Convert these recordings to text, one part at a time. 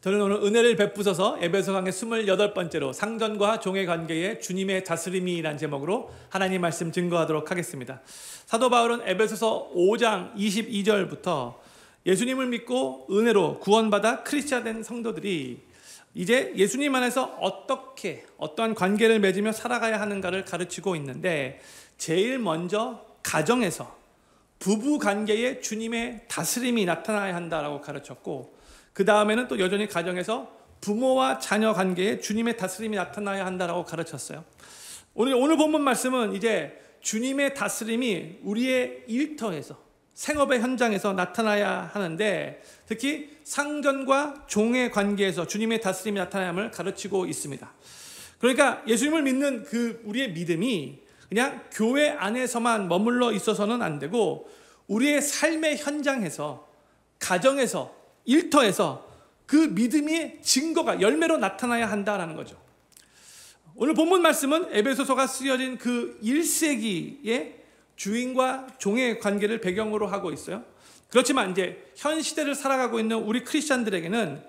저는 오늘 은혜를 베푸셔서 에베소 강의 28번째로 상전과 종의 관계에 주님의 다스림이란 제목으로 하나님 말씀 증거하도록 하겠습니다. 사도 바울은 에베소서 5장 22절부터 예수님을 믿고 은혜로 구원받아 크리스찬 된 성도들이 이제 예수님 안에서 어떻게 어떠한 관계를 맺으며 살아가야 하는가를 가르치고 있는데 제일 먼저 가정에서 부부 관계에 주님의 다스림이 나타나야 한다라고 가르쳤고 그 다음에는 또 여전히 가정에서 부모와 자녀 관계에 주님의 다스림이 나타나야 한다라고 가르쳤어요. 오늘 오늘 본문 말씀은 이제 주님의 다스림이 우리의 일터에서 생업의 현장에서 나타나야 하는데 특히 상전과 종의 관계에서 주님의 다스림이 나타남을 가르치고 있습니다. 그러니까 예수님을 믿는 그 우리의 믿음이 그냥 교회 안에서만 머물러 있어서는 안 되고 우리의 삶의 현장에서 가정에서 일터에서 그 믿음의 증거가 열매로 나타나야 한다라는 거죠. 오늘 본문 말씀은 에베소서가 쓰여진 그 1세기의 주인과 종의 관계를 배경으로 하고 있어요. 그렇지만 이제 현 시대를 살아가고 있는 우리 크리스천들에게는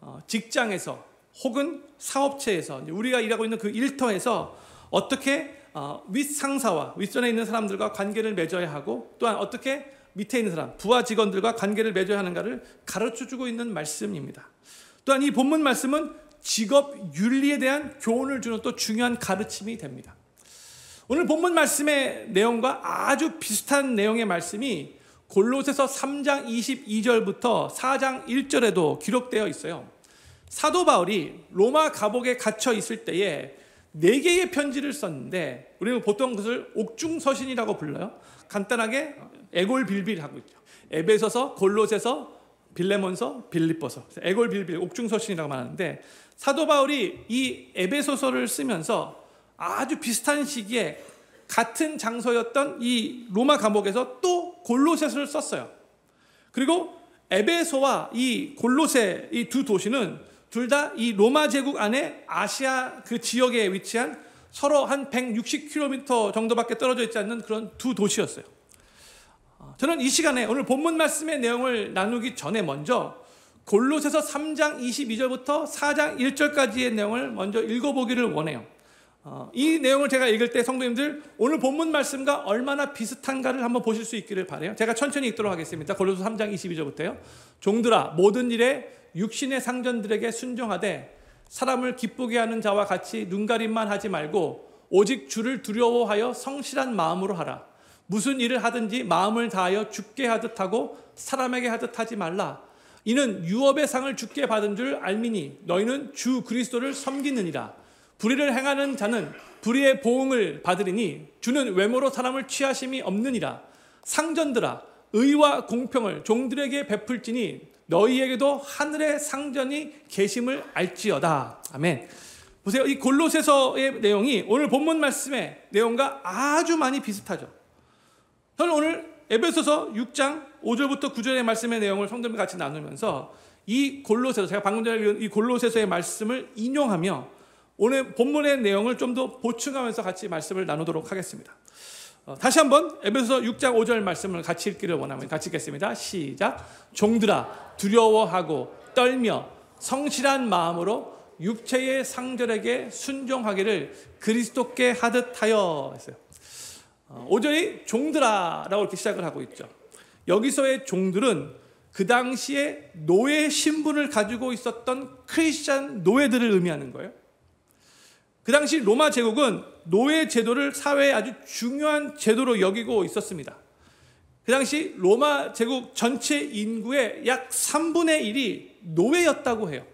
어, 직장에서 혹은 사업체에서 우리가 일하고 있는 그 일터에서 어떻게 어, 윗상사와 윗선에 있는 사람들과 관계를 맺어야 하고 또한 어떻게 밑에 있는 사람, 부하 직원들과 관계를 맺어야 하는가를 가르쳐 주고 있는 말씀입니다. 또한 이 본문 말씀은 직업 윤리에 대한 교훈을 주는 또 중요한 가르침이 됩니다. 오늘 본문 말씀의 내용과 아주 비슷한 내용의 말씀이 골로새서 3장 22절부터 4장 1절에도 기록되어 있어요. 사도 바울이 로마 감옥에 갇혀 있을 때에 네 개의 편지를 썼는데 우리는 보통 그것을 옥중서신이라고 불러요. 간단하게 애골빌빌 하고 있죠. 에베소서, 골로새서, 빌레몬서, 빌립보서. 애골빌빌 옥중서신이라고 말하는데 사도 바울이 이 에베소서를 쓰면서 아주 비슷한 시기에 같은 장소였던 이 로마 감옥에서 또 골로새서를 썼어요. 그리고 에베소와 이 골로새 이 두 도시는 둘 다 이 로마 제국 안에 아시아 그 지역에 위치한 서로 한 160km 정도밖에 떨어져 있지 않는 그런 두 도시였어요. 저는 이 시간에 오늘 본문 말씀의 내용을 나누기 전에 먼저 골로새서 3장 22절부터 4장 1절까지의 내용을 먼저 읽어보기를 원해요. 어, 이 내용을 제가 읽을 때 성도님들 오늘 본문 말씀과 얼마나 비슷한가를 한번 보실 수 있기를 바래요. 제가 천천히 읽도록 하겠습니다. 골로새 3장 22절부터요. 종들아 모든 일에 육신의 상전들에게 순종하되 사람을 기쁘게 하는 자와 같이 눈가림만 하지 말고 오직 주를 두려워하여 성실한 마음으로 하라. 무슨 일을 하든지 마음을 다하여 죽게 하듯 하고 사람에게 하듯 하지 말라. 이는 유업의 상을 죽게 받은 줄 알미니 너희는 주 그리스도를 섬기느니라. 불의를 행하는 자는 불의의 보응을 받으리니 주는 외모로 사람을 취하심이 없느니라. 상전들아 의와 공평을 종들에게 베풀지니 너희에게도 하늘의 상전이 계심을 알지어다. 아멘. 보세요. 이 골로새서의 내용이 오늘 본문 말씀의 내용과 아주 많이 비슷하죠. 저는 오늘 에베소서 6장 5절부터 9절의 말씀의 내용을 성도님과 같이 나누면서 이 골로새서 제가 방금 전에 이 골로새서의 말씀을 인용하며 오늘 본문의 내용을 좀 더 보충하면서 같이 말씀을 나누도록 하겠습니다. 어, 다시 한번 에베소서 6장 5절 말씀을 같이 읽기를 원하면 같이 읽겠습니다. 시작. 종들아 두려워하고 떨며 성실한 마음으로 육체의 상절에게 순종하기를 그리스도께 하듯 하여 했어요. 5절이 어, 종들아라고 이렇게 시작을 하고 있죠. 여기서의 종들은 그 당시에 노예 신분을 가지고 있었던 크리스찬 노예들을 의미하는 거예요. 그 당시 로마 제국은 노예 제도를 사회의 아주 중요한 제도로 여기고 있었습니다. 그 당시 로마 제국 전체 인구의 약 3분의 1이 노예였다고 해요.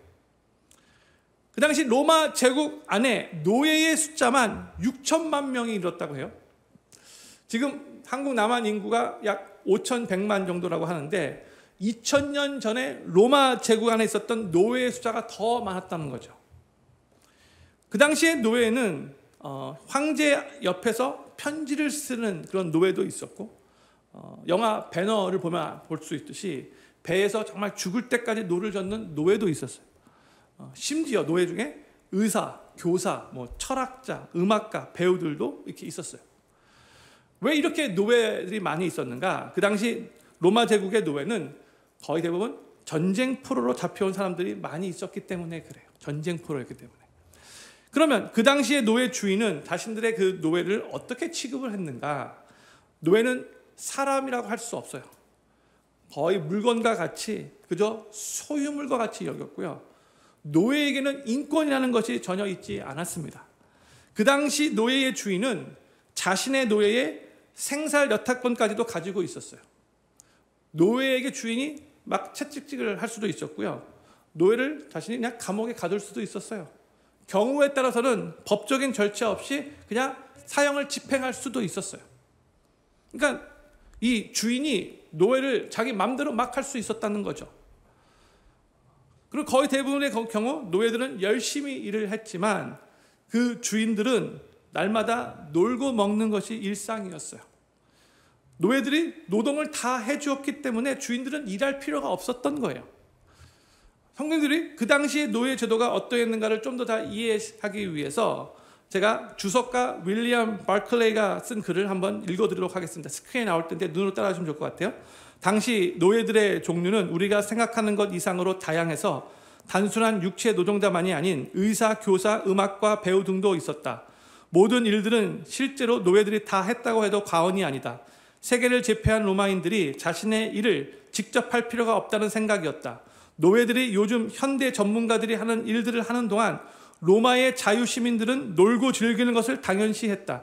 그 당시 로마 제국 안에 노예의 숫자만 6천만 명이 이뤘다고 해요. 지금 한국 남한 인구가 약 5,100만 정도라고 하는데 2000년 전에 로마 제국 안에 있었던 노예의 숫자가 더 많았다는 거죠. 그 당시에 노예는 어, 황제 옆에서 편지를 쓰는 그런 노예도 있었고 어, 영화 배너를 보면 볼 수 있듯이 배에서 정말 죽을 때까지 노를 젓는 노예도 있었어요. 어, 심지어 노예 중에 의사, 교사, 뭐 철학자, 음악가, 배우들도 이렇게 있었어요. 왜 이렇게 노예들이 많이 있었는가? 그 당시 로마 제국의 노예는 거의 대부분 전쟁 포로로 잡혀온 사람들이 많이 있었기 때문에 그래요. 전쟁 포로였기 때문에. 그러면 그 당시의 노예 주인은 자신들의 그 노예를 어떻게 취급을 했는가? 노예는 사람이라고 할 수 없어요. 거의 물건과 같이 그저 소유물과 같이 여겼고요. 노예에게는 인권이라는 것이 전혀 있지 않았습니다. 그 당시 노예의 주인은 자신의 노예의 생살 여타권까지도 가지고 있었어요. 노예에게 주인이 막 채찍질을 할 수도 있었고요. 노예를 자신이 그냥 감옥에 가둘 수도 있었어요. 경우에 따라서는 법적인 절차 없이 그냥 사형을 집행할 수도 있었어요. 그러니까 이 주인이 노예를 자기 마음대로 막 할 수 있었다는 거죠. 그리고 거의 대부분의 경우 노예들은 열심히 일을 했지만 그 주인들은 날마다 놀고 먹는 것이 일상이었어요. 노예들이 노동을 다 해주었기 때문에 주인들은 일할 필요가 없었던 거예요. 성경들이 그 당시의 노예 제도가 어떠했는가를 좀 더 다 이해하기 위해서 제가 주석가 윌리엄 바클레이가 쓴 글을 한번 읽어드리도록 하겠습니다. 스크린에 나올 텐데 눈으로 따라주면 좋을 것 같아요. 당시 노예들의 종류는 우리가 생각하는 것 이상으로 다양해서 단순한 육체 노동자만이 아닌 의사, 교사, 음악과 배우 등도 있었다. 모든 일들은 실제로 노예들이 다 했다고 해도 과언이 아니다. 세계를 제패한 로마인들이 자신의 일을 직접 할 필요가 없다는 생각이었다. 노예들이 요즘 현대 전문가들이 하는 일들을 하는 동안 로마의 자유 시민들은 놀고 즐기는 것을 당연시했다.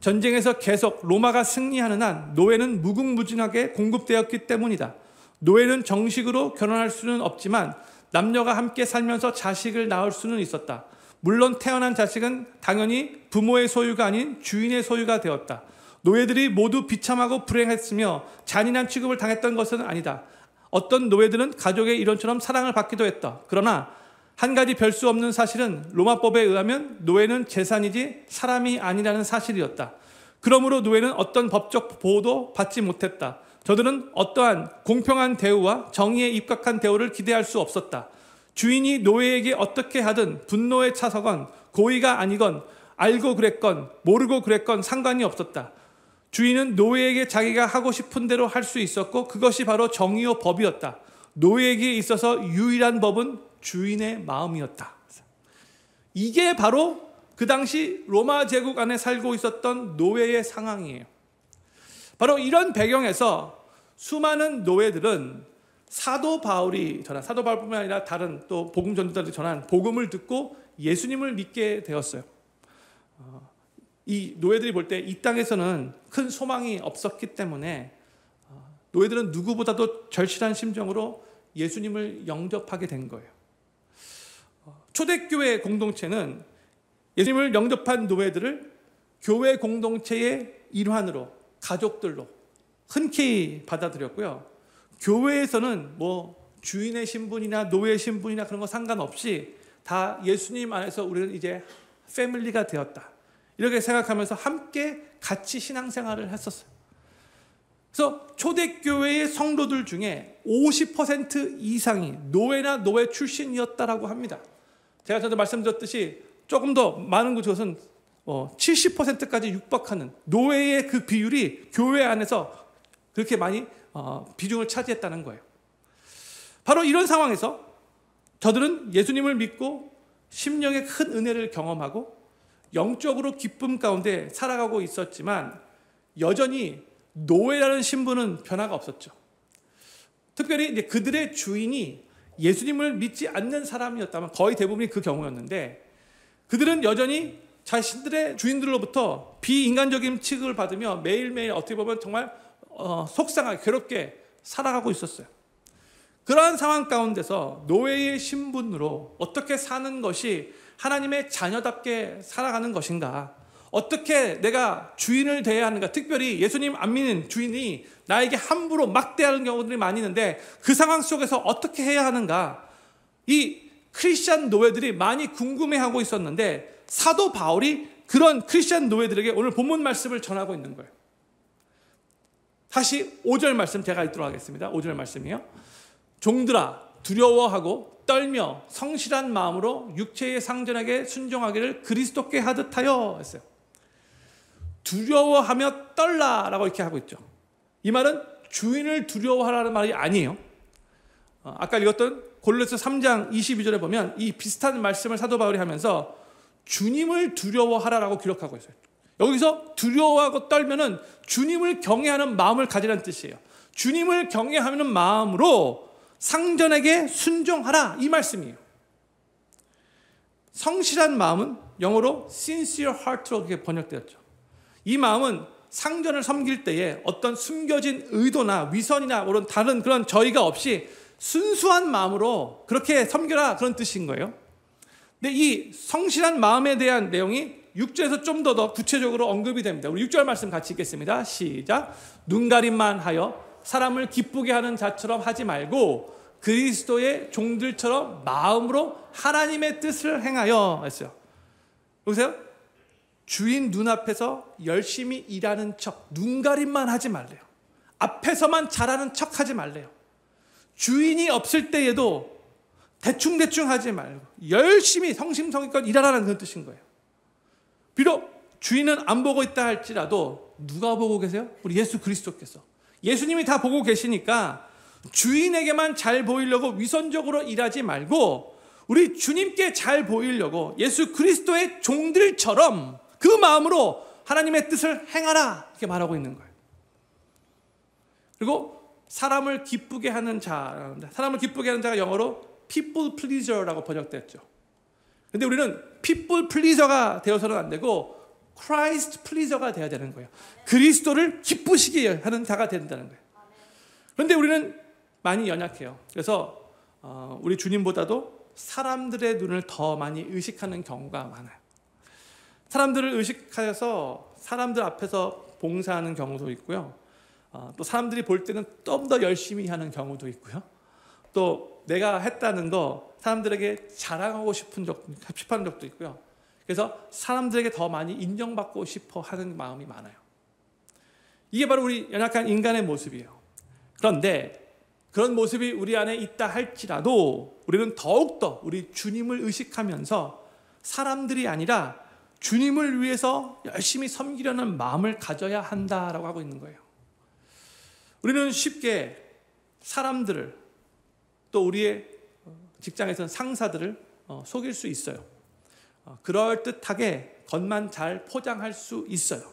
전쟁에서 계속 로마가 승리하는 한 노예는 무궁무진하게 공급되었기 때문이다. 노예는 정식으로 결혼할 수는 없지만 남녀가 함께 살면서 자식을 낳을 수는 있었다. 물론 태어난 자식은 당연히 부모의 소유가 아닌 주인의 소유가 되었다. 노예들이 모두 비참하고 불행했으며 잔인한 취급을 당했던 것은 아니다. 어떤 노예들은 가족의 일원처럼 사랑을 받기도 했다. 그러나 한 가지 별 수 없는 사실은 로마법에 의하면 노예는 재산이지 사람이 아니라는 사실이었다. 그러므로 노예는 어떤 법적 보호도 받지 못했다. 저들은 어떠한 공평한 대우와 정의에 입각한 대우를 기대할 수 없었다. 주인이 노예에게 어떻게 하든 분노에 차서건 고의가 아니건 알고 그랬건 모르고 그랬건 상관이 없었다. 주인은 노예에게 자기가 하고 싶은 대로 할 수 있었고 그것이 바로 정의요 법이었다. 노예에게 있어서 유일한 법은 주인의 마음이었다. 이게 바로 그 당시 로마 제국 안에 살고 있었던 노예의 상황이에요. 바로 이런 배경에서 수많은 노예들은 사도 바울이 전한 사도 바울뿐만 아니라 다른 또 복음 전도자들이 전한 복음을 듣고 예수님을 믿게 되었어요. 어, 이 노예들이 볼 때 이 땅에서는 큰 소망이 없었기 때문에 어, 노예들은 누구보다도 절실한 심정으로 예수님을 영접하게 된 거예요. 초대교회 공동체는 예수님을 영접한 노예들을 교회 공동체의 일환으로 가족들로 흔쾌히 받아들였고요. 교회에서는 뭐 주인의 신분이나 노예 신분이나 그런 거 상관없이 다 예수님 안에서 우리는 이제 패밀리가 되었다. 이렇게 생각하면서 함께 같이 신앙생활을 했었어요. 그래서 초대교회의 성도들 중에 50% 이상이 노예나 노예 출신이었다라고 합니다. 제가 전에 말씀드렸듯이 조금 더 많은 곳은 70%까지 어, 육박하는 노예의 그 비율이 교회 안에서 그렇게 많이 어, 비중을 차지했다는 거예요. 바로 이런 상황에서 저들은 예수님을 믿고 심령의 큰 은혜를 경험하고 영적으로 기쁨 가운데 살아가고 있었지만 여전히 노예라는 신분은 변화가 없었죠. 특별히 그들의 주인이 예수님을 믿지 않는 사람이었다면 거의 대부분이 그 경우였는데 그들은 여전히 자신들의 주인들로부터 비인간적인 취급을 받으며 매일매일 어떻게 보면 정말 어, 속상하게 괴롭게 살아가고 있었어요. 그러한 상황 가운데서 노예의 신분으로 어떻게 사는 것이 하나님의 자녀답게 살아가는 것인가? 어떻게 내가 주인을 대해야 하는가? 특별히 예수님 안 믿는 주인이 나에게 함부로 막 대하는 경우들이 많이 있는데 그 상황 속에서 어떻게 해야 하는가? 이 크리스천 노예들이 많이 궁금해하고 있었는데 사도 바울이 그런 크리스천 노예들에게 오늘 본문 말씀을 전하고 있는 거예요. 다시 5절 말씀 제가 읽도록 하겠습니다. 5절 말씀이요. 종들아 두려워하고 떨며 성실한 마음으로 육체의 상전에게 순종하기를 그리스도께 하듯하여 했어요. 두려워하며 떨라라고 이렇게 하고 있죠. 이 말은 주인을 두려워하라는 말이 아니에요. 어, 아까 읽었던 골로새 3장 22절에 보면 이 비슷한 말씀을 사도 바울이 하면서 주님을 두려워하라라고 기록하고 있어요. 여기서 두려워하고 떨면은 주님을 경외하는 마음을 가지라는 뜻이에요. 주님을 경외하는 마음으로 상전에게 순종하라 이 말씀이에요. 성실한 마음은 영어로 sincere heart로 이렇게 번역되었죠. 이 마음은 상전을 섬길 때에 어떤 숨겨진 의도나 위선이나 그런 다른 그런 저희가 없이 순수한 마음으로 그렇게 섬겨라 그런 뜻인 거예요. 근데 이 성실한 마음에 대한 내용이 6절에서 좀 더 더 구체적으로 언급이 됩니다. 우리 6절 말씀 같이 읽겠습니다. 시작. 눈 가림만 하여 사람을 기쁘게 하는 자처럼 하지 말고 그리스도의 종들처럼 마음으로 하나님의 뜻을 행하여 했어요. 보세요. 주인 눈앞에서 열심히 일하는 척, 눈가림만 하지 말래요. 앞에서만 잘하는 척 하지 말래요. 주인이 없을 때에도 대충대충 하지 말고 열심히 성심성의껏 일하라는 그런 뜻인 거예요. 비록 주인은 안 보고 있다 할지라도 누가 보고 계세요? 우리 예수 그리스도께서. 예수님이 다 보고 계시니까 주인에게만 잘 보이려고 위선적으로 일하지 말고 우리 주님께 잘 보이려고 예수 그리스도의 종들처럼 그 마음으로 하나님의 뜻을 행하라 이렇게 말하고 있는 거예요. 그리고 사람을 기쁘게 하는 자, 사람을 기쁘게 하는 자가 영어로 people pleaser라고 번역됐죠. 근데 우리는 people pleaser가 되어서는 안 되고 Christ pleaser가 되어야 되는 거예요. 그리스도를 기쁘시게 하는 자가 된다는 거예요. 그런데 우리는 많이 연약해요. 그래서 어, 우리 주님보다도 사람들의 눈을 더 많이 의식하는 경우가 많아요. 사람들을 의식하여서 사람들 앞에서 봉사하는 경우도 있고요. 어, 또 사람들이 볼 때는 좀 더 열심히 하는 경우도 있고요. 또 내가 했다는 거 사람들에게 자랑하고 싶은 적, 싶어하는 적도 있고요. 그래서 사람들에게 더 많이 인정받고 싶어 하는 마음이 많아요. 이게 바로 우리 연약한 인간의 모습이에요. 그런데 그런 모습이 우리 안에 있다 할지라도 우리는 더욱더 우리 주님을 의식하면서 사람들이 아니라 주님을 위해서 열심히 섬기려는 마음을 가져야 한다라고 하고 있는 거예요. 우리는 쉽게 사람들을 또 우리의 직장에서는 상사들을 어, 속일 수 있어요. 어, 그럴듯하게 겉만 잘 포장할 수 있어요.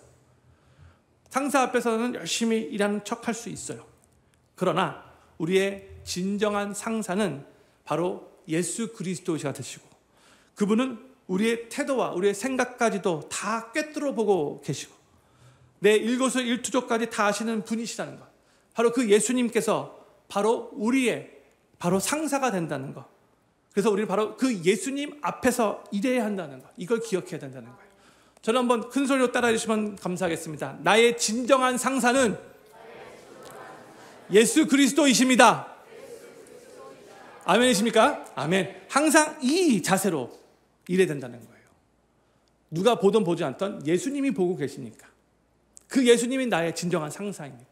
상사 앞에서는 열심히 일하는 척 할 수 있어요. 그러나 우리의 진정한 상사는 바로 예수 그리스도시가 되시고 그분은 우리의 태도와 우리의 생각까지도 다 꿰뚫어 보고 계시고 내 일거수 일투족까지 다 아시는 분이시라는 것. 바로 그 예수님께서 바로 우리의 바로 상사가 된다는 것. 그래서 우리는 바로 그 예수님 앞에서 일해야 한다는 것. 이걸 기억해야 된다는 거예요. 저는 한번 큰 소리로 따라해 주시면 감사하겠습니다. 나의 진정한 상사는 예수 그리스도이십니다. 아멘이십니까? 아멘. 항상 이 자세로 일해야 된다는 거예요. 누가 보든 보지 않던 예수님이 보고 계시니까. 그 예수님이 나의 진정한 상사이니까.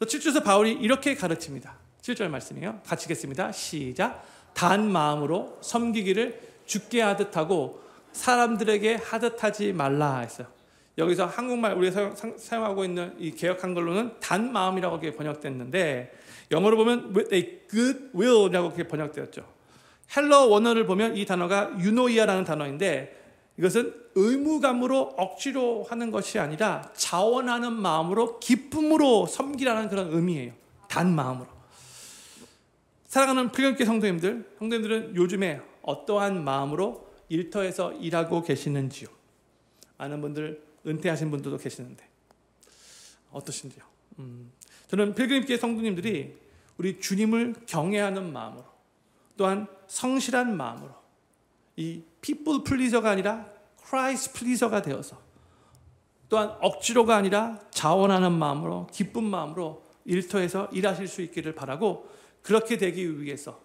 7절에서 바울이 이렇게 가르칩니다. 7절 말씀이에요. 같이 읽겠습니다. 시작. 단 마음으로 섬기기를 죽게 하듯 하고 사람들에게 하듯 하지 말라 했어요. 여기서 한국말 우리가 사용, 하고 있는 이 개혁 한글로는 단 마음이라고 번역됐는데 영어로 보면 with a good will이라고 그렇게 번역되었죠. 헬러 원어를 보면 이 단어가 유노이아라는 단어인데 이것은 의무감으로 억지로 하는 것이 아니라 자원하는 마음으로 기쁨으로 섬기라는 그런 의미예요. 단 마음으로. 사랑하는 필경교 성도님들, 성도님들은 요즘에 어떠한 마음으로 일터에서 일하고 계시는지요? 많은 분들 은퇴하신 분들도 계시는데 어떠신지요? 음, 저는 필그림교 성도님들이 우리 주님을 경외하는 마음으로 또한 성실한 마음으로 이 people pleaser가 아니라 Christ pleaser가 되어서 또한 억지로가 아니라 자원하는 마음으로 기쁜 마음으로 일터에서 일하실 수 있기를 바라고 그렇게 되기 위해서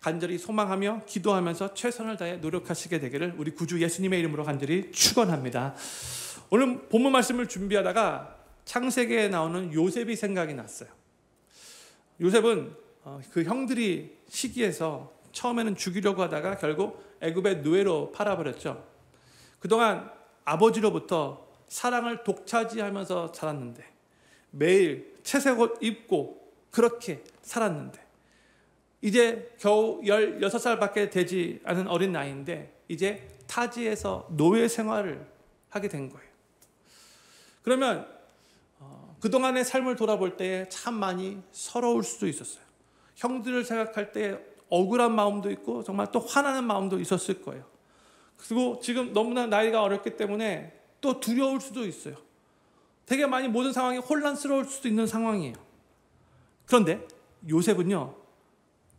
간절히 소망하며 기도하면서 최선을 다해 노력하시게 되기를 우리 구주 예수님의 이름으로 간절히 축원합니다. 오늘 본문 말씀을 준비하다가 창세기에 나오는 요셉이 생각이 났어요. 요셉은 어, 그 형들이 시기해서 처음에는 죽이려고 하다가 결국 애굽의 노예로 팔아버렸죠. 그동안 아버지로부터 사랑을 독차지하면서 살았는데 매일 채색 옷 입고 그렇게 살았는데 이제 겨우 16살밖에 되지 않은 어린 나이인데 이제 타지에서 노예 생활을 하게 된 거예요. 그러면 어, 그동안의 삶을 돌아볼 때 참 많이 서러울 수도 있었어요. 형들을 생각할 때 억울한 마음도 있고 정말 또 화나는 마음도 있었을 거예요. 그리고 지금 너무나 나이가 어렸기 때문에 또 두려울 수도 있어요. 되게 많이 모든 상황이 혼란스러울 수도 있는 상황이에요. 그런데 요셉은요,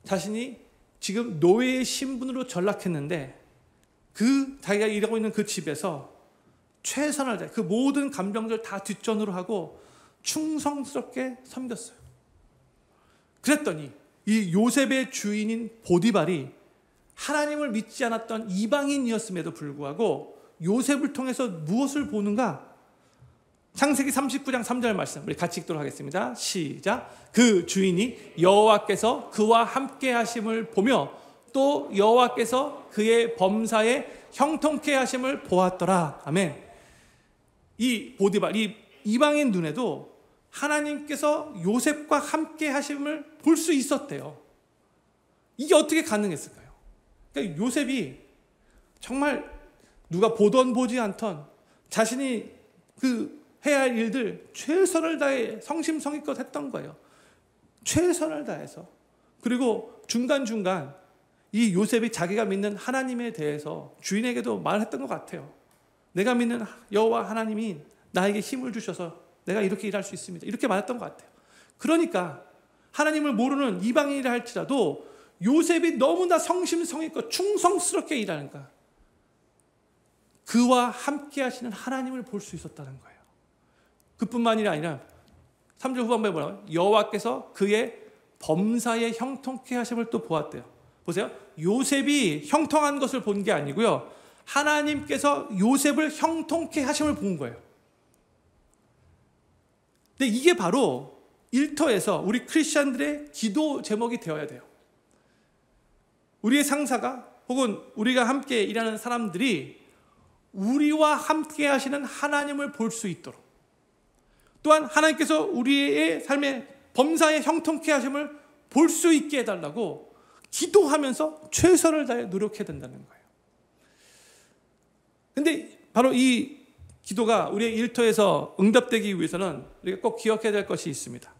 자신이 지금 노예의 신분으로 전락했는데 그 자기가 일하고 있는 그 집에서 최선을 다해 그 모든 감정들 다 뒷전으로 하고 충성스럽게 섬겼어요. 그랬더니 이 요셉의 주인인 보디발이 하나님을 믿지 않았던 이방인이었음에도 불구하고 요셉을 통해서 무엇을 보는가? 창세기 39장 3절 말씀 우리 같이 읽도록 하겠습니다. 시작. 그 주인이 여호와께서 그와 함께 하심을 보며 또 여호와께서 그의 범사에 형통케 하심을 보았더라. 아멘. 이 보디발 이 이방인 눈에도 하나님께서 요셉과 함께 하심을 볼 수 있었대요. 이게 어떻게 가능했을까요? 그러니까 요셉이 정말 누가 보던 보지 않던 자신이 그 해야 할 일들 최선을 다해 성심성의껏 했던 거예요. 최선을 다해서. 그리고 중간중간 이 요셉이 자기가 믿는 하나님에 대해서 주인에게도 말했던 것 같아요. 내가 믿는 여호와 하나님이 나에게 힘을 주셔서 내가 이렇게 일할 수 있습니다. 이렇게 말했던 것 같아요. 그러니까 하나님을 모르는 이방인이라 할지라도 요셉이 너무나 성심성의껏 충성스럽게 일하는가. 그와 함께 하시는 하나님을 볼 수 있었다는 거예요. 그뿐만이 아니라 3절 후반부에 뭐라고 여호와께서 그의 범사에 형통케 하심을 또 보았대요. 보세요. 요셉이 형통한 것을 본 게 아니고요. 하나님께서 요셉을 형통케 하심을 본 거예요. 근데 이게 바로 일터에서 우리 크리스천들의 기도 제목이 되어야 돼요. 우리의 상사가 혹은 우리가 함께 일하는 사람들이 우리와 함께 하시는 하나님을 볼 수 있도록 또한 하나님께서 우리의 삶의 범사에 형통케 하심을 볼 수 있게 해달라고 기도하면서 최선을 다해 노력해야 된다는 거예요. 근데 바로 이 기도가 우리의 일터에서 응답되기 위해서는 우리가 꼭 기억해야 될 것이 있습니다.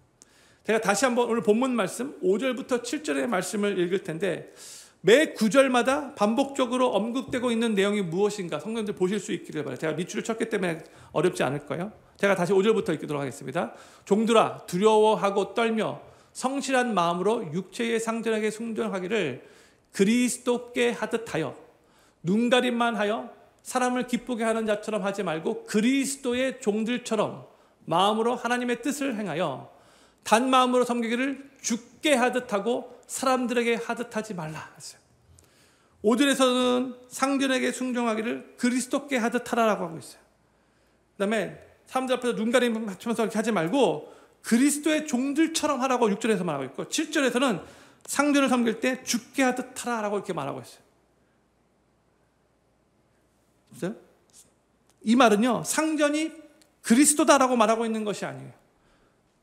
제가 다시 한번 오늘 본문 말씀 5절부터 7절의 말씀을 읽을 텐데 매 구절마다 반복적으로 언급되고 있는 내용이 무엇인가 성경들 보실 수 있기를 바라요. 제가 밑줄을 쳤기 때문에 어렵지 않을 거예요. 제가 다시 5절부터 읽도록 하겠습니다. 종들아 두려워하고 떨며 성실한 마음으로 육체의 상전에게 순종하기를 그리스도께 하듯 하여 눈가림만 하여 사람을 기쁘게 하는 자처럼 하지 말고 그리스도의 종들처럼 마음으로 하나님의 뜻을 행하여 단 마음으로 섬기기를 죽게 하듯 하고 사람들에게 하듯 하지 말라 했어요. 5절에서는 상전에게 순종하기를 그리스도께 하듯 하라라고 하고 있어요. 그 다음에 사람들 앞에서 눈 가림 맞추면서 이렇게 하지 말고 그리스도의 종들처럼 하라고 6절에서 말하고 있고 7절에서는 상전을 섬길 때 죽게 하듯 하라라고 이렇게 말하고 있어요. 이 말은요, 상전이 그리스도다라고 말하고 있는 것이 아니에요.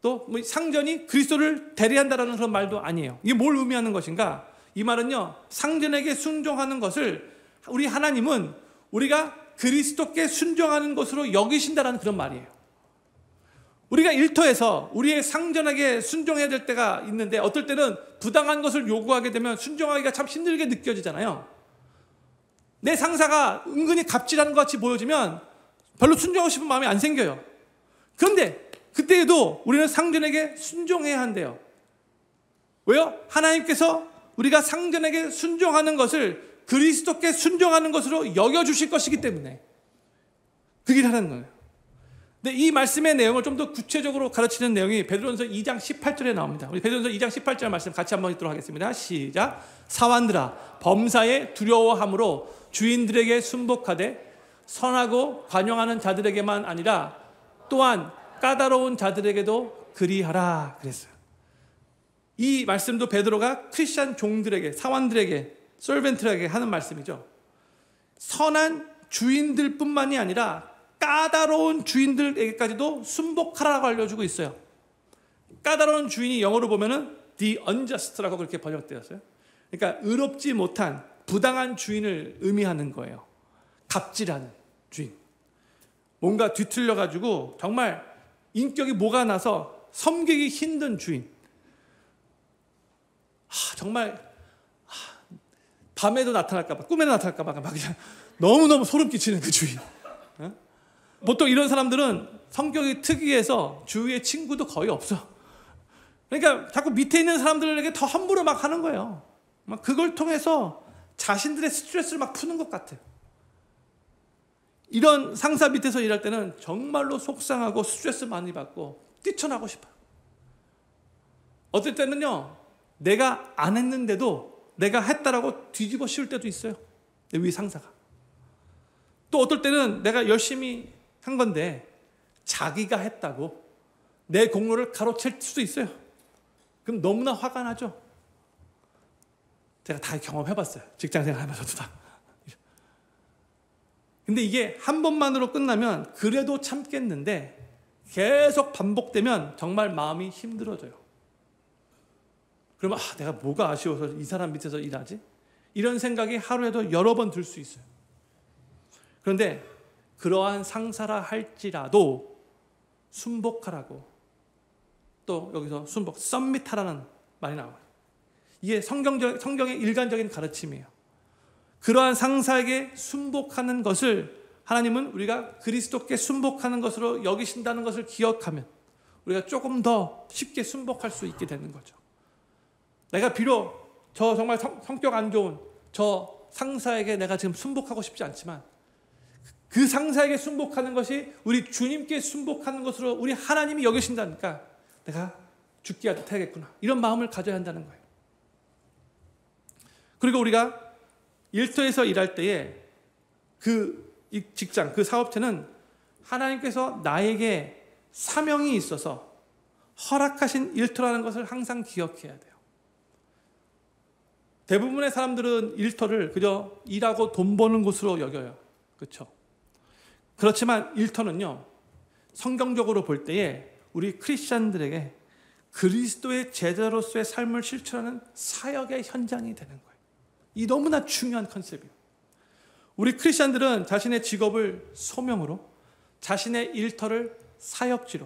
또 뭐 상전이 그리스도를 대리한다라는 그런 말도 아니에요. 이게 뭘 의미하는 것인가? 이 말은요, 상전에게 순종하는 것을 우리 하나님은 우리가 그리스도께 순종하는 것으로 여기신다라는 그런 말이에요. 우리가 일터에서 우리의 상전에게 순종해야 될 때가 있는데 어떨 때는 부당한 것을 요구하게 되면 순종하기가 참 힘들게 느껴지잖아요. 내 상사가 은근히 갑질하는 것 같이 보여지면 별로 순종하고 싶은 마음이 안 생겨요. 그런데 그때에도 우리는 상전에게 순종해야 한대요. 왜요? 하나님께서 우리가 상전에게 순종하는 것을 그리스도께 순종하는 것으로 여겨주실 것이기 때문에 그 길을 하는 거예요. 근데 이 말씀의 내용을 좀 더 구체적으로 가르치는 내용이 베드로전서 2장 18절에 나옵니다. 우리 베드로전서 2장 18절 말씀 같이 한번 읽도록 하겠습니다. 시작. 사완들아 범사에 두려워함으로 주인들에게 순복하되 선하고 관용하는 자들에게만 아니라 또한 까다로운 자들에게도 그리하라 그랬어요. 이 말씀도 베드로가 크리스천 종들에게 사원들에게 솔벤트에게 하는 말씀이죠. 선한 주인들 뿐만이 아니라 까다로운 주인들에게까지도 순복하라고 알려주고 있어요. 까다로운 주인이 영어로 보면은 the unjust라고 그렇게 번역되었어요. 그러니까 의롭지 못한 부당한 주인을 의미하는 거예요. 갑질하는 주인. 뭔가 뒤틀려 가지고 정말 인격이 뭐가 나서 섬기기 힘든 주인. 하, 정말 하, 밤에도 나타날까봐, 꿈에도 나타날까봐 막 그냥 너무너무 소름 끼치는 그 주인. 어? 보통 이런 사람들은 성격이 특이해서 주위에 친구도 거의 없어. 그러니까 자꾸 밑에 있는 사람들에게 더 함부로 막 하는 거예요. 막 그걸 통해서 자신들의 스트레스를 막 푸는 것 같아요. 이런 상사 밑에서 일할 때는 정말로 속상하고 스트레스 많이 받고 뛰쳐나고 싶어요. 어떨 때는요, 내가 안 했는데도 내가 했다라고 뒤집어 씌울 때도 있어요. 내 위 상사가. 또 어떨 때는 내가 열심히 한 건데 자기가 했다고 내 공로를 가로챌 수도 있어요. 그럼 너무나 화가 나죠. 제가 다 경험해 봤어요. 직장 생활 하면서도 다. 근데 이게 한 번만으로 끝나면 그래도 참겠는데 계속 반복되면 정말 마음이 힘들어져요. 그러면 아, 내가 뭐가 아쉬워서 이 사람 밑에서 일하지? 이런 생각이 하루에도 여러 번 들 수 있어요. 그런데 그러한 상사라 할지라도 순복하라고 또 여기서 순복 썸밋하라는 말이 나와요. 이게 성경적, 성경의 일관적인 가르침이에요. 그러한 상사에게 순복하는 것을 하나님은 우리가 그리스도께 순복하는 것으로 여기신다는 것을 기억하면 우리가 조금 더 쉽게 순복할 수 있게 되는 거죠. 내가 비록 저 정말 성, 성격 안 좋은 저 상사에게 내가 지금 순복하고 싶지 않지만 그 상사에게 순복하는 것이 우리 주님께 순복하는 것으로 우리 하나님이 여기신다니까 내가 죽게 하듯 해야겠구나. 이런 마음을 가져야 한다는 거예요. 그리고 우리가 일터에서 일할 때에 그 직장, 그 사업체는 하나님께서 나에게 사명이 있어서 허락하신 일터라는 것을 항상 기억해야 돼요. 대부분의 사람들은 일터를 그저 일하고 돈 버는 곳으로 여겨요. 그렇죠? 그렇지만 일터는요. 성경적으로 볼 때에 우리 크리스천들에게 그리스도의 제자로서의 삶을 실천하는 사역의 현장이 되는 거예요. 이 너무나 중요한 컨셉이에요. 우리 크리스천들은 자신의 직업을 소명으로, 자신의 일터를 사역지로,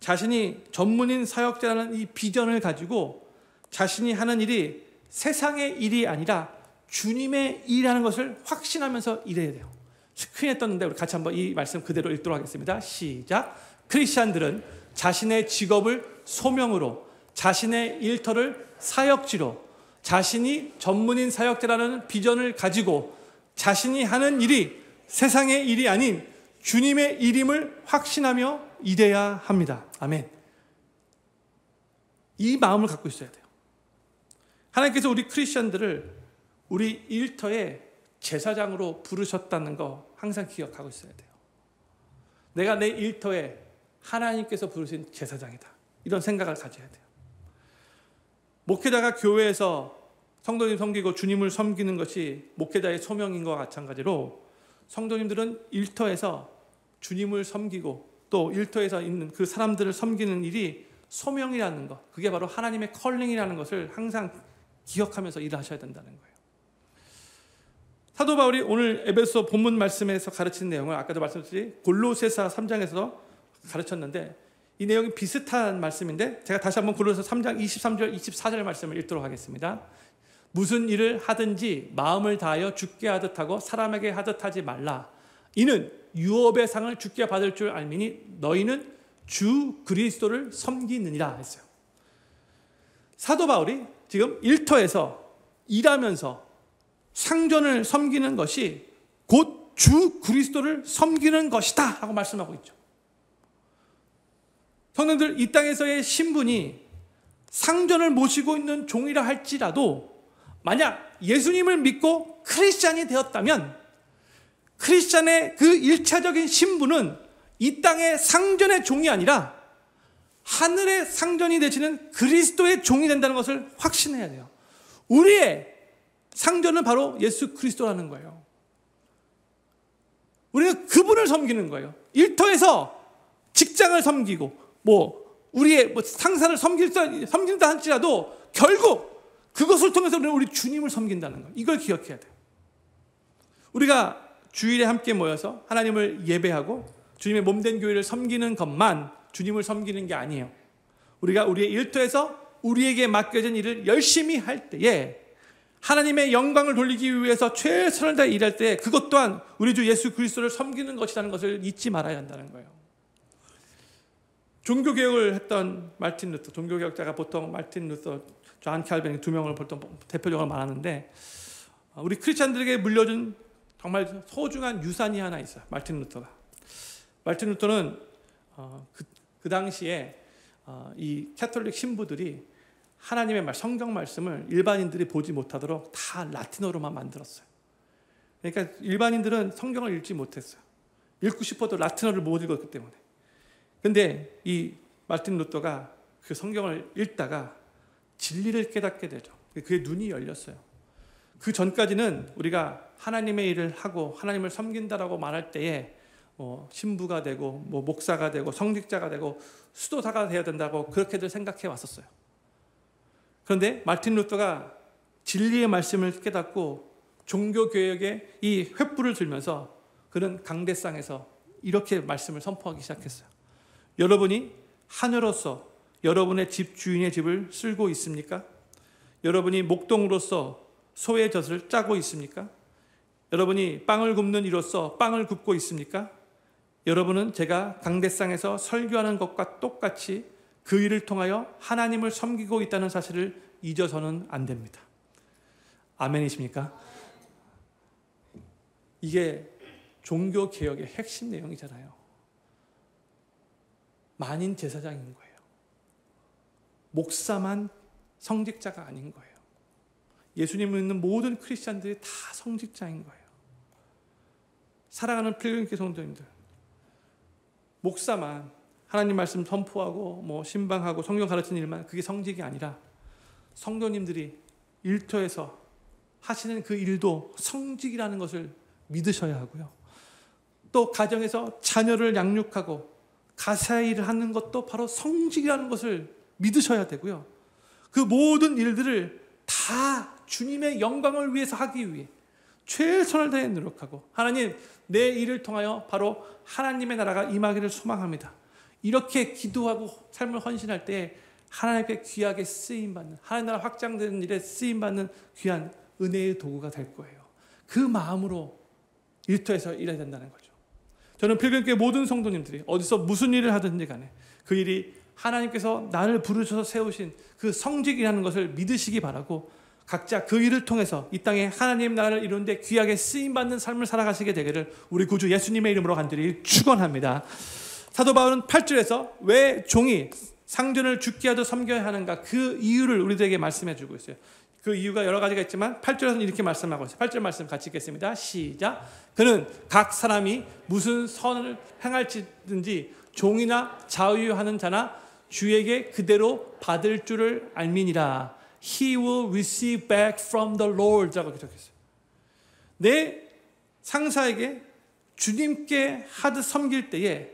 자신이 전문인 사역자라는 이 비전을 가지고 자신이 하는 일이 세상의 일이 아니라 주님의 일이라는 것을 확신하면서 일해야 돼요. 스크린에 떴는데 우리 같이 한번 이 말씀 그대로 읽도록 하겠습니다. 시작. 크리스천들은 자신의 직업을 소명으로, 자신의 일터를 사역지로, 자신이 전문인 사역자라는 비전을 가지고 자신이 하는 일이 세상의 일이 아닌 주님의 일임을 확신하며 일해야 합니다. 아멘. 이 마음을 갖고 있어야 돼요. 하나님께서 우리 크리스천들을 우리 일터의 제사장으로 부르셨다는 거 항상 기억하고 있어야 돼요. 내가 내 일터에 하나님께서 부르신 제사장이다. 이런 생각을 가져야 돼요. 목회자가 교회에서 성도님 섬기고 주님을 섬기는 것이 목회자의 소명인 것과 마찬가지로 성도님들은 일터에서 주님을 섬기고 또 일터에서 있는 그 사람들을 섬기는 일이 소명이라는 것, 그게 바로 하나님의 컬링이라는 것을 항상 기억하면서 일하셔야 된다는 거예요. 사도 바울이 오늘 에베소 본문 말씀에서 가르치는 내용을 아까도 말씀드린 골로새서 3장에서 가르쳤는데 이 내용이 비슷한 말씀인데 제가 다시 한번 골로새 3장 23절 24절 말씀을 읽도록 하겠습니다. 무슨 일을 하든지 마음을 다하여 죽게 하듯 하고 사람에게 하듯 하지 말라. 이는 유업의 상을 죽게 받을 줄 알미니 너희는 주 그리스도를 섬기느니라 했어요. 사도 바울이 지금 일터에서 일하면서 상전을 섬기는 것이 곧 주 그리스도를 섬기는 것이다 하고 말씀하고 있죠. 성도들 이 땅에서의 신분이 상전을 모시고 있는 종이라 할지라도 만약 예수님을 믿고 크리스찬이 되었다면 크리스찬의 그 일차적인 신분은 이 땅의 상전의 종이 아니라 하늘의 상전이 되시는 그리스도의 종이 된다는 것을 확신해야 돼요. 우리의 상전은 바로 예수 그리스도라는 거예요. 우리는 그분을 섬기는 거예요. 일터에서 직장을 섬기고 뭐 우리의 뭐 상사를 섬긴다, 섬긴다 할지라도 결국 그것을 통해서 우리는 우리 주님을 섬긴다는 거. 이걸 기억해야 돼요. 우리가 주일에 함께 모여서 하나님을 예배하고 주님의 몸된 교회를 섬기는 것만 주님을 섬기는 게 아니에요. 우리가 우리의 일터에서 우리에게 맡겨진 일을 열심히 할 때에 하나님의 영광을 돌리기 위해서 최선을 다해 일할 때 그것 또한 우리 주 예수 그리스도를 섬기는 것이라는 것을 잊지 말아야 한다는 거예요. 종교 개혁을 했던 말틴 루터, 종교 개혁자가 보통 말틴 루터, 존 칼빈 두 명을 보통 대표적으로 말하는데 우리 크리스찬들에게 물려준 정말 소중한 유산이 하나 있어요. 말틴 루터가. 말틴 루터는 어, 그, 그 당시에 어, 이 캐톨릭 신부들이 하나님의 말, 성경 말씀을 일반인들이 보지 못하도록 다 라틴어로만 만들었어요. 그러니까 일반인들은 성경을 읽지 못했어요. 읽고 싶어도 라틴어를 못 읽었기 때문에. 근데 이 말틴 루터가 그 성경을 읽다가 진리를 깨닫게 되죠. 그의 눈이 열렸어요. 그 전까지는 우리가 하나님의 일을 하고 하나님을 섬긴다라고 말할 때에 뭐 신부가 되고 뭐 목사가 되고 성직자가 되고 수도사가 되어야 된다고 그렇게들 생각해 왔었어요. 그런데 마틴 루터가 진리의 말씀을 깨닫고 종교 개혁에 이 횃불을 들면서 그는 강대상에서 이렇게 말씀을 선포하기 시작했어요. 여러분이 하늘로서 여러분의 집 주인의 집을 쓸고 있습니까? 여러분이 목동으로서 소의 젖을 짜고 있습니까? 여러분이 빵을 굽는 이로써 빵을 굽고 있습니까? 여러분은 제가 강대상에서 설교하는 것과 똑같이 그 일을 통하여 하나님을 섬기고 있다는 사실을 잊어서는 안 됩니다. 아멘이십니까? 이게 종교 개혁의 핵심 내용이잖아요. 만인 제사장인 거예요. 목사만 성직자가 아닌 거예요. 예수님을 믿는 모든 크리스찬들이 다 성직자인 거예요. 사랑하는 필경교 성도님들, 목사만 하나님 말씀 선포하고 뭐 신방하고 성경 가르치는 일만 그게 성직이 아니라 성도님들이 일터에서 하시는 그 일도 성직이라는 것을 믿으셔야 하고요. 또 가정에서 자녀를 양육하고 가사 일을 하는 것도 바로 성직이라는 것을 믿으셔야 되고요. 그 모든 일들을 다 주님의 영광을 위해서 하기 위해 최선을 다해 노력하고 하나님 내 일을 통하여 바로 하나님의 나라가 임하기를 소망합니다. 이렇게 기도하고 삶을 헌신할 때 하나님께 귀하게 쓰임 받는 하나님 나라 확장되는 일에 쓰임 받는 귀한 은혜의 도구가 될 거예요. 그 마음으로 일터에서 일해야 된다는 거죠. 저는 필경교회 모든 성도님들이 어디서 무슨 일을 하든지 간에 그 일이 하나님께서 나를 부르셔서 세우신 그 성직이라는 것을 믿으시기 바라고 각자 그 일을 통해서 이 땅에 하나님 나라를 이루는데 귀하게 쓰임 받는 삶을 살아가시게 되기를 우리 구주 예수님의 이름으로 간절히 축원합니다. 사도 바울은 8절에서 왜 종이 상전을 죽게 하도 섬겨야 하는가 그 이유를 우리들에게 말씀해 주고 있어요. 그 이유가 여러 가지가 있지만 8절에서는 이렇게 말씀하고 있어요. 8절 말씀 같이 읽겠습니다. 시작. 그는 각 사람이 무슨 선을 행할지든지 종이나 자유하는 자나 주에게 그대로 받을 줄을 알미니라. He will receive back from the Lord라고 기록했어요. 내 상사에게 주님께 하듯 섬길 때에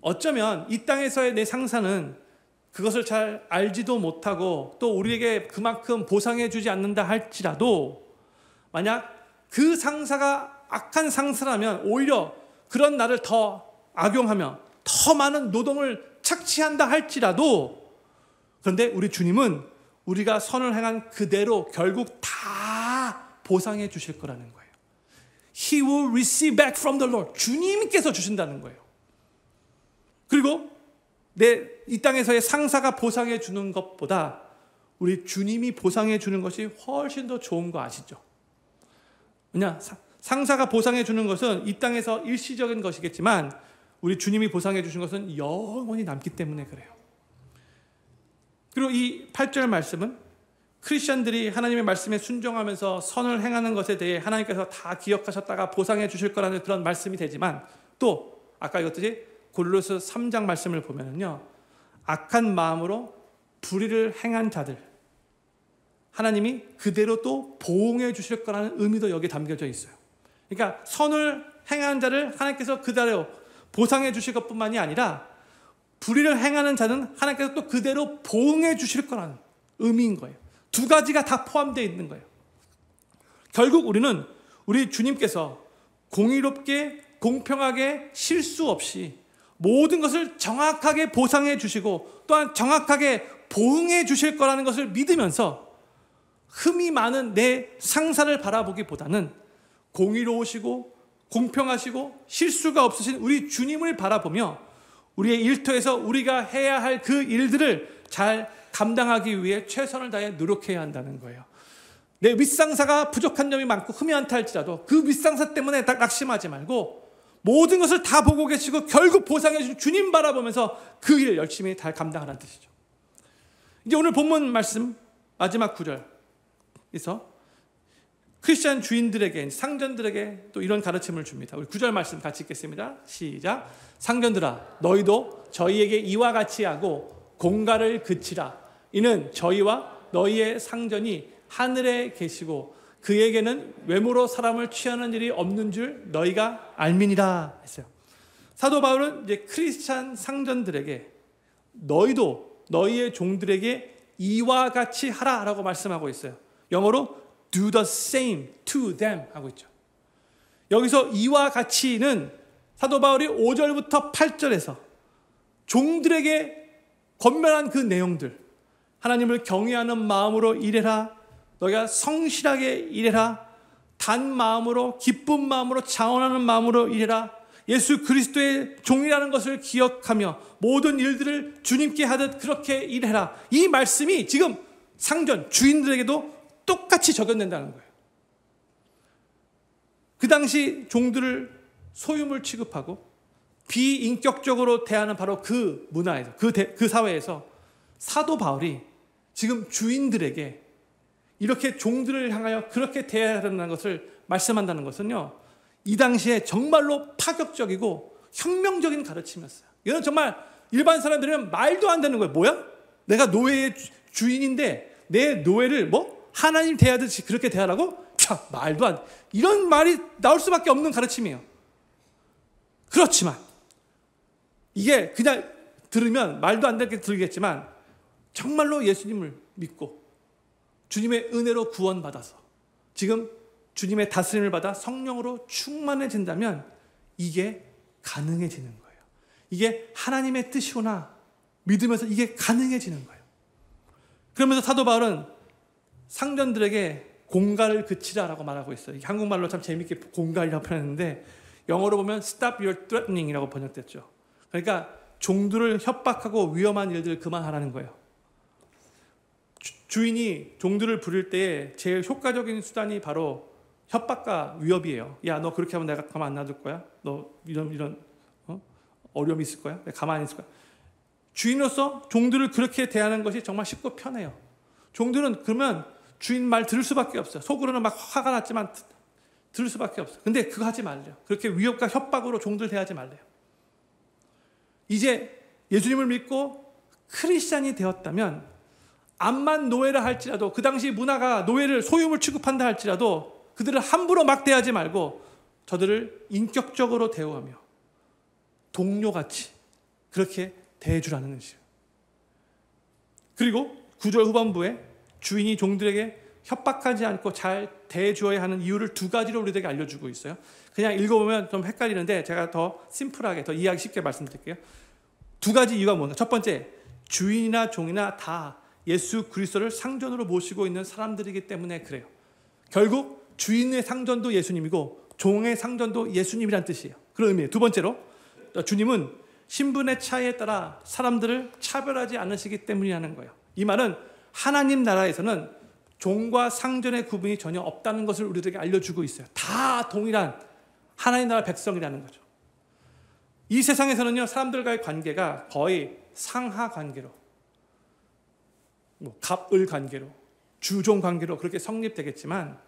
어쩌면 이 땅에서의 내 상사는 그것을 잘 알지도 못하고 또 우리에게 그만큼 보상해 주지 않는다 할지라도 만약 그 상사가 악한 상사라면 오히려 그런 나를 더 악용하며 더 많은 노동을 착취한다 할지라도 그런데 우리 주님은 우리가 선을 행한 그대로 결국 다 보상해 주실 거라는 거예요. He will receive back from the Lord. 주님께서 주신다는 거예요. 그리고 내 이 땅에서의 상사가 보상해 주는 것보다 우리 주님이 보상해 주는 것이 훨씬 더 좋은 거 아시죠? 왜냐? 상사가 보상해 주는 것은 이 땅에서 일시적인 것이겠지만 우리 주님이 보상해 주신 것은 영원히 남기 때문에 그래요. 그리고 이 8절 말씀은 크리스천들이 하나님의 말씀에 순종하면서 선을 행하는 것에 대해 하나님께서 다 기억하셨다가 보상해 주실 거라는 그런 말씀이 되지만 또 아까 이것들이 골로스 3장 말씀을 보면은요. 악한 마음으로 불의를 행한 자들 하나님이 그대로 또 보응해 주실 거라는 의미도 여기 담겨져 있어요. 그러니까 선을 행한 자를 하나님께서 그대로 보상해 주실 것뿐만이 아니라 불의를 행하는 자는 하나님께서 또 그대로 보응해 주실 거라는 의미인 거예요. 두 가지가 다 포함되어 있는 거예요. 결국 우리는 우리 주님께서 공의롭게 공평하게 실수 없이 모든 것을 정확하게 보상해 주시고 또한 정확하게 보응해 주실 거라는 것을 믿으면서 흠이 많은 내 상사를 바라보기보다는 공의로우시고 공평하시고 실수가 없으신 우리 주님을 바라보며 우리의 일터에서 우리가 해야 할 그 일들을 잘 감당하기 위해 최선을 다해 노력해야 한다는 거예요. 내 윗상사가 부족한 점이 많고 흠이 많다 할지라도 그 윗상사 때문에 낙심하지 말고 모든 것을 다 보고 계시고 결국 보상해 주신 주님 바라보면서 그 일을 열심히 잘 감당하라는 뜻이죠. 이제 오늘 본문 말씀 마지막 구절에서 크리스천 주인들에게 상전들에게 또 이런 가르침을 줍니다. 우리 구절 말씀 같이 읽겠습니다. 시작. 상전들아 너희도 저희에게 이와 같이 하고 공가를 그치라. 이는 저희와 너희의 상전이 하늘에 계시고 그에게는 외모로 사람을 취하는 일이 없는 줄 너희가 알민이라 했어요. 사도 바울은 이제 크리스찬 상전들에게 너희도 너희의 종들에게 이와 같이 하라라고 말씀하고 있어요. 영어로 do the same to them 하고 있죠. 여기서 이와 같이는 사도 바울이 5절부터 8절에서 종들에게 권면한 그 내용들 하나님을 경외하는 마음으로 일해라 너희가 성실하게 일해라. 단 마음으로 기쁜 마음으로 자원하는 마음으로 일해라. 예수 그리스도의 종이라는 것을 기억하며 모든 일들을 주님께 하듯 그렇게 일해라. 이 말씀이 지금 상전 주인들에게도 똑같이 적용된다는 거예요. 그 당시 종들을 소유물 취급하고 비인격적으로 대하는 바로 그 문화에서 그, 대, 그 사회에서 사도 바울이 지금 주인들에게 이렇게 종들을 향하여 그렇게 대해야 한다는 것을 말씀한다는 것은요. 이 당시에 정말로 파격적이고 혁명적인 가르침이었어요. 이건 정말 일반 사람들은 말도 안 되는 거예요. 뭐야? 내가 노예의 주인인데 내 노예를 뭐 하나님 대하듯이 그렇게 대하라고? 자, 말도 안 이런 말이 나올 수밖에 없는 가르침이에요. 그렇지만 이게 그냥 들으면 말도 안 되게 들리겠지만 정말로 예수님을 믿고 주님의 은혜로 구원받아서 지금 주님의 다스림을 받아 성령으로 충만해진다면 이게 가능해지는 거예요. 이게 하나님의 뜻이구나 믿으면서 이게 가능해지는 거예요. 그러면서 사도 바울은 상전들에게 공갈을 그치라라고 말하고 있어요. 한국말로 참 재밌게 공갈이라고 표현했는데 영어로 보면 stop your threatening이라고 번역됐죠. 그러니까 종들을 협박하고 위험한 일들을 그만하라는 거예요. 주 인이 종들을 부릴 때 제일 효과적인 수단이 바로 협박과 위협이에요. 야, 너 그렇게 하면 내가 가만 안 놔둘 거야? 너 이런 이런 어? 어려움이 있을 거야? 내가 가만히 있을 거야? 주인으로서 종들을 그렇게 대하는 것이 정말 쉽고 편해요. 종들은 그러면 주인 말 들을 수밖에 없어요. 속으로는 막 화가 났지만 들을 수밖에 없어요. 근데 그거 하지 말래요. 그렇게 위협과 협박으로 종들 대하지 말래요. 이제 예수님을 믿고 크리스찬이 되었다면 암만 노예를 할지라도 그 당시 문화가 노예를 소유물 취급한다 할지라도 그들을 함부로 막 대하지 말고 저들을 인격적으로 대우하며 동료같이 그렇게 대해주라는 것이에요. 그리고 구절 후반부에 주인이 종들에게 협박하지 않고 잘 대해주어야 하는 이유를 두 가지로 우리들에게 알려주고 있어요. 그냥 읽어보면 좀 헷갈리는데 제가 더 심플하게, 더 이해하기 쉽게 말씀드릴게요. 두 가지 이유가 뭔가. 첫 번째, 주인이나 종이나 다 예수 그리스도를 상전으로 모시고 있는 사람들이기 때문에 그래요. 결국 주인의 상전도 예수님이고 종의 상전도 예수님이란 뜻이에요. 그런 의미예요. 두 번째로 주님은 신분의 차이에 따라 사람들을 차별하지 않으시기 때문이라는 거예요. 이 말은 하나님 나라에서는 종과 상전의 구분이 전혀 없다는 것을 우리들에게 알려주고 있어요. 다 동일한 하나님 나라 백성이라는 거죠. 이 세상에서는요, 사람들과의 관계가 거의 상하 관계로 뭐 갑을 관계로 주종 관계로 그렇게 성립되겠지만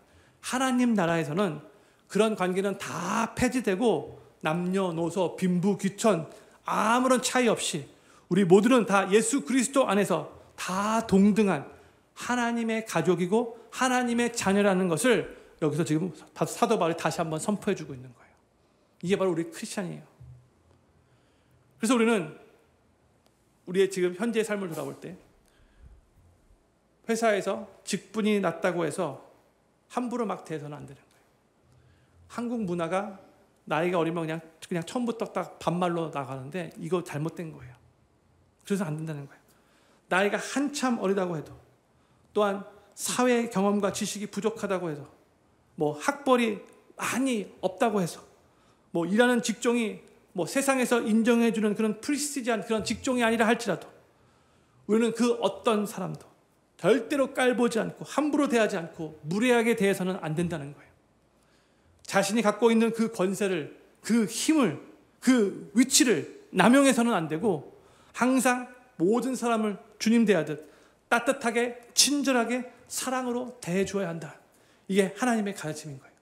하나님 나라에서는 그런 관계는 다 폐지되고 남녀노소 빈부 귀천 아무런 차이 없이 우리 모두는 다 예수 그리스도 안에서 다 동등한 하나님의 가족이고 하나님의 자녀라는 것을 여기서 지금 사도 바울이 다시 한번 선포해 주고 있는 거예요. 이게 바로 우리 크리스천이에요. 그래서 우리는 우리의 지금 현재 삶을 돌아볼 때 회사에서 직분이 낮다고 해서 함부로 막 대해서는 안 되는 거예요. 한국 문화가 나이가 어리면 그냥 그냥 처음부터 딱 반말로 나가는데 이거 잘못된 거예요. 그래서 안 된다는 거예요. 나이가 한참 어리다고 해도 또한 사회 경험과 지식이 부족하다고 해도 뭐 학벌이 많이 없다고 해서 뭐 일하는 직종이 뭐 세상에서 인정해 주는 그런 프리스티지한 그런 직종이 아니라 할지라도 우리는 그 어떤 사람도 절대로 깔보지 않고 함부로 대하지 않고 무례하게 대해서는 안 된다는 거예요. 자신이 갖고 있는 그 권세를 그 힘을 그 위치를 남용해서는 안 되고 항상 모든 사람을 주님 대하듯 따뜻하게 친절하게 사랑으로 대해 주어야 한다. 이게 하나님의 가르침인 거예요.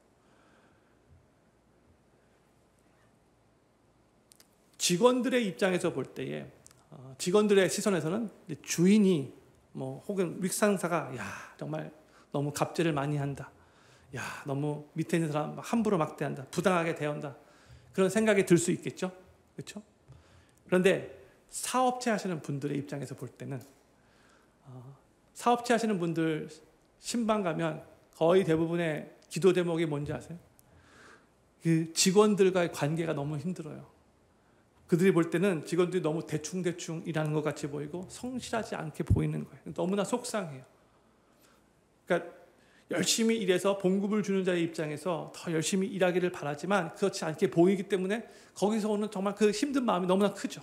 직원들의 입장에서 볼 때에 어, 직원들의 시선에서는 주인이 뭐 혹은 윗상사가 야 정말 너무 갑질을 많이 한다. 야 너무 밑에 있는 사람 함부로 막대한다. 부당하게 대한다. 그런 생각이 들 수 있겠죠. 그렇죠? 그런데 사업체 하시는 분들의 입장에서 볼 때는 어, 사업체 하시는 분들 신방 가면 거의 대부분의 기도 대목이 뭔지 아세요? 그 직원들과의 관계가 너무 힘들어요. 그들이 볼 때는 직원들이 너무 대충대충 일하는 것 같이 보이고 성실하지 않게 보이는 거예요. 너무나 속상해요. 그러니까 열심히 일해서 봉급을 주는 자의 입장에서 더 열심히 일하기를 바라지만 그렇지 않게 보이기 때문에 거기서 오는 정말 그 힘든 마음이 너무나 크죠.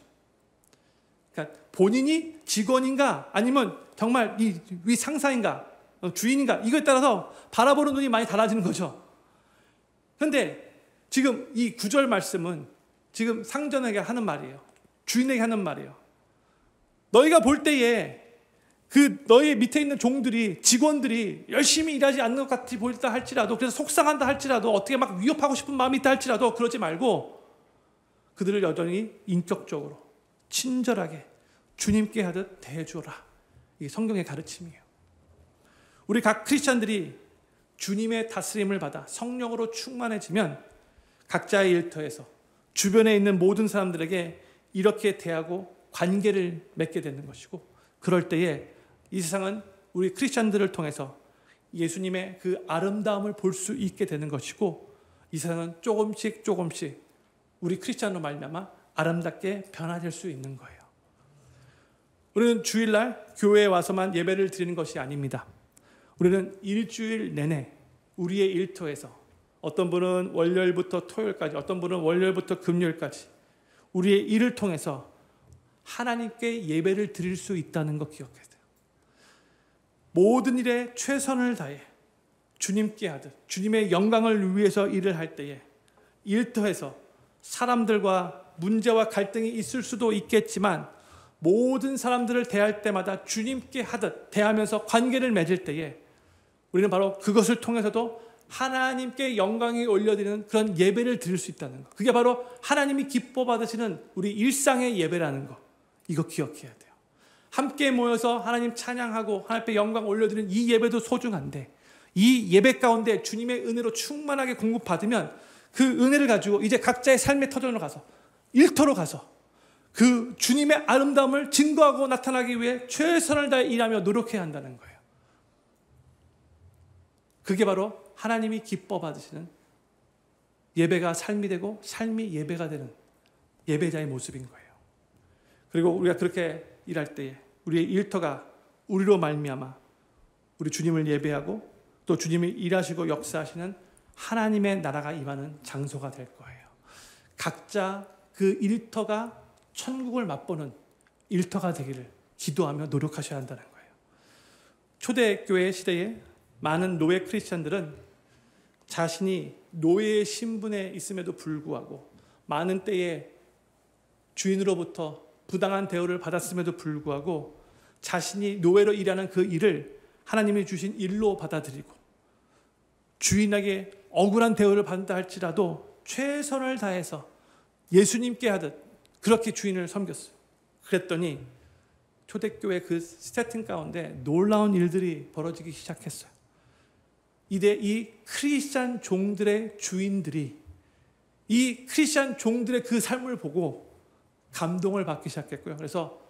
그러니까 본인이 직원인가 아니면 정말 이위 상사인가 어, 주인인가 이거에 따라서 바라보는 눈이 많이 달라지는 거죠. 그런데 지금 이 구절 말씀은 지금 상전에게 하는 말이에요. 주인에게 하는 말이에요. 너희가 볼 때에 그 너희 밑에 있는 종들이 직원들이 열심히 일하지 않는 것 같이 보일다 할지라도 그래서 속상한다 할지라도 어떻게 막 위협하고 싶은 마음이 있다 할지라도 그러지 말고 그들을 여전히 인격적으로 친절하게 주님께 하듯 대해주라. 이게 성경의 가르침이에요. 우리 각 크리스찬들이 주님의 다스림을 받아 성령으로 충만해지면 각자의 일터에서 주변에 있는 모든 사람들에게 이렇게 대하고 관계를 맺게 되는 것이고 그럴 때에 이 세상은 우리 크리스천들을 통해서 예수님의 그 아름다움을 볼 수 있게 되는 것이고 이 세상은 조금씩 조금씩 우리 크리스천으로 말미암아 아름답게 변화될 수 있는 거예요. 우리는 주일날 교회에 와서만 예배를 드리는 것이 아닙니다. 우리는 일주일 내내 우리의 일터에서 어떤 분은 월요일부터 토요일까지, 어떤 분은 월요일부터 금요일까지 우리의 일을 통해서 하나님께 예배를 드릴 수 있다는 것 기억해야 돼요. 모든 일에 최선을 다해 주님께 하듯 주님의 영광을 위해서 일을 할 때에 일터에서 사람들과 문제와 갈등이 있을 수도 있겠지만 모든 사람들을 대할 때마다 주님께 하듯 대하면서 관계를 맺을 때에 우리는 바로 그것을 통해서도 하나님께 영광이 올려드리는 그런 예배를 드릴 수 있다는 것. 그게 바로 하나님이 기뻐 받으시는 우리 일상의 예배라는 것. 이거 기억해야 돼요. 함께 모여서 하나님 찬양하고 하나님께 영광 올려드리는 이 예배도 소중한데 이 예배 가운데 주님의 은혜로 충만하게 공급받으면 그 은혜를 가지고 이제 각자의 삶의 터전으로 가서 일터로 가서 그 주님의 아름다움을 증거하고 나타나기 위해 최선을 다해 일하며 노력해야 한다는 거예요. 그게 바로 하나님이 기뻐 받으시는 예배가 삶이 되고 삶이 예배가 되는 예배자의 모습인 거예요. 그리고 우리가 그렇게 일할 때에 우리의 일터가 우리로 말미암아 우리 주님을 예배하고 또 주님이 일하시고 역사하시는 하나님의 나라가 임하는 장소가 될 거예요. 각자 그 일터가 천국을 맛보는 일터가 되기를 기도하며 노력하셔야 한다는 거예요. 초대교회 시대에 많은 노예 크리스천들은 자신이 노예의 신분에 있음에도 불구하고 많은 때에 주인으로부터 부당한 대우를 받았음에도 불구하고 자신이 노예로 일하는 그 일을 하나님이 주신 일로 받아들이고 주인에게 억울한 대우를 받는다 할지라도 최선을 다해서 예수님께 하듯 그렇게 주인을 섬겼어요. 그랬더니 초대교회 그 세팅 가운데 놀라운 일들이 벌어지기 시작했어요. 이제 이 크리스찬 종들의 주인들이 이 크리스찬 종들의 그 삶을 보고 감동을 받기 시작했고요. 그래서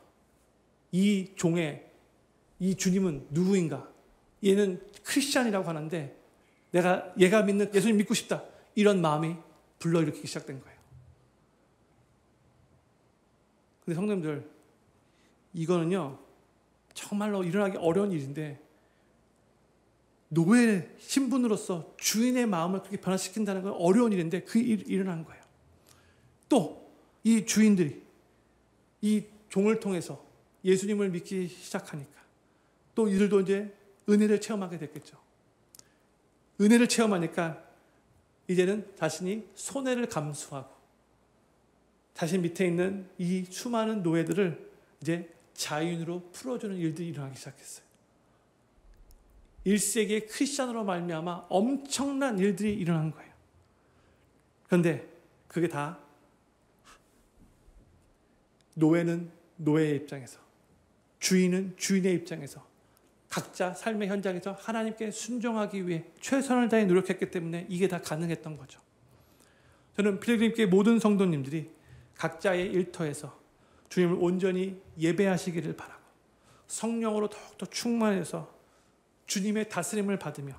이 종의 이 주님은 누구인가? 얘는 크리스찬이라고 하는데 내가 얘가 믿는 예수님 믿고 싶다. 이런 마음이 불러일으키기 시작된 거예요. 근데 성도님들 이거는요 정말로 일어나기 어려운 일인데 노예 신분으로서 주인의 마음을 그렇게 변화시킨다는 건 어려운 일인데 그 일이 일어난 거예요. 또 이 주인들이 이 종을 통해서 예수님을 믿기 시작하니까 또 이들도 이제 은혜를 체험하게 됐겠죠. 은혜를 체험하니까 이제는 자신이 손해를 감수하고 자신 밑에 있는 이 수많은 노예들을 이제 자유인으로 풀어주는 일들이 일어나기 시작했어요. 1세기의 크리스천으로 말미암아 엄청난 일들이 일어난 거예요. 그런데 그게 다 노예는 노예의 입장에서 주인은 주인의 입장에서 각자 삶의 현장에서 하나님께 순종하기 위해 최선을 다해 노력했기 때문에 이게 다 가능했던 거죠. 저는 필리핀께 모든 성도님들이 각자의 일터에서 주님을 온전히 예배하시기를 바라고 성령으로 더욱더 충만해서 주님의 다스림을 받으며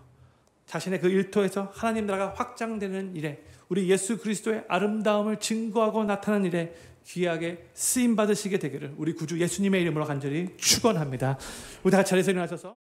자신의 그 일터에서 하나님 나라가 확장되는 일에 우리 예수 그리스도의 아름다움을 증거하고 나타나는 일에 귀하게 쓰임 받으시게 되기를 우리 구주 예수님의 이름으로 간절히 축원합니다. 우리 다 자리에서 일어나셔서